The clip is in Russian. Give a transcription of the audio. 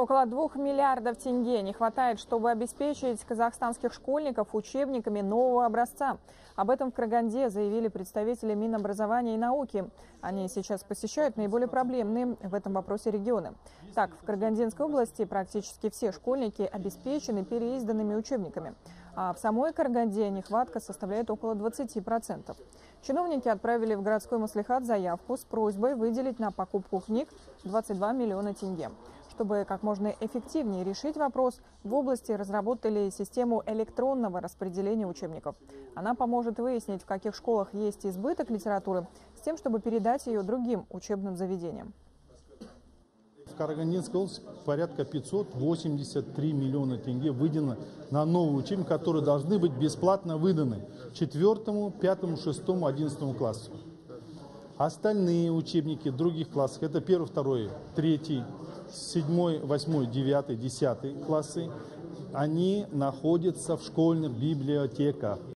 Около двух миллиардов тенге не хватает, чтобы обеспечить казахстанских школьников учебниками нового образца. Об этом в Караганде заявили представители Минобразования и науки. Они сейчас посещают наиболее проблемные в этом вопросе регионы. Так, в Карагандинской области практически все школьники обеспечены переизданными учебниками. А в самой Караганде нехватка составляет около 20%. Чиновники отправили в городской маслихат заявку с просьбой выделить на покупку книг 22 миллиона тенге. Чтобы как можно эффективнее решить вопрос, в области разработали систему электронного распределения учебников. Она поможет выяснить, в каких школах есть избыток литературы, с тем, чтобы передать ее другим учебным заведениям. В Карагандинской области порядка 583 миллиона тенге выделено на новые учебники, которые должны быть бесплатно выданы 4, 5, 6, 11 классу. Остальные учебники других классов, это 1, 2, 3, 7, 8, 9, 10 классы, они находятся в школьных библиотеках.